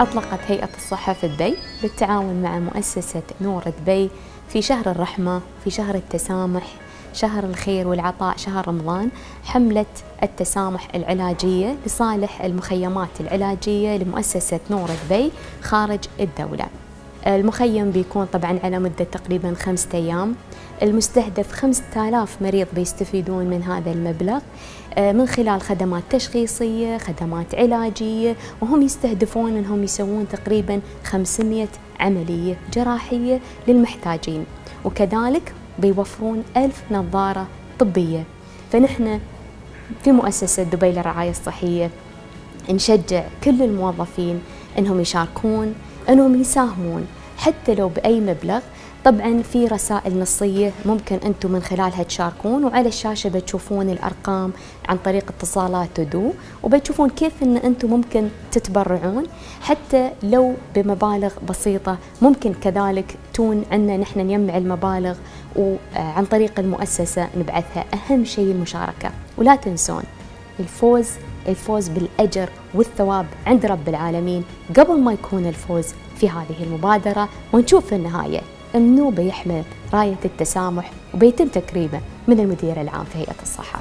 أطلقت هيئة الصحة في دبي بالتعاون مع مؤسسة نور دبي في شهر الرحمة في شهر التسامح شهر الخير والعطاء شهر رمضان حملة التسامح العلاجية لصالح المخيمات العلاجية لمؤسسة نور دبي خارج الدولة. المخيم بيكون طبعا على مدة تقريبا خمسة أيام. المستهدف 5000 مريض بيستفيدون من هذا المبلغ آه، من خلال خدمات تشخيصية خدمات علاجية وهم يستهدفون أنهم يسوون تقريبا 500 عملية جراحية للمحتاجين. وكذلك بيوفرون ألف نظارة طبية. فنحن في مؤسسة دبي للرعاية الصحية نشجع كل الموظفين أنهم يشاركون أنهم يساهمون. حتى لو بأي مبلغ طبعا في رسائل نصية ممكن أنتم من خلالها تشاركون وعلى الشاشة بتشوفون الأرقام عن طريق اتصالات تدو وبتشوفون كيف أن أنتم ممكن تتبرعون. حتى لو بمبالغ بسيطة ممكن كذلك تون عنا نحن نجمع المبالغ وعن طريق المؤسسة نبعثها. أهم شيء المشاركة. ولا تنسون الفوز الفوز بالأجر والثواب عند رب العالمين قبل ما يكون الفوز في هذه المبادرة. ونشوف في النهاية أنه بيحمل راية التسامح وبيتم تكريمه من المدير العام في هيئة الصحة.